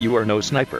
You are no sniper.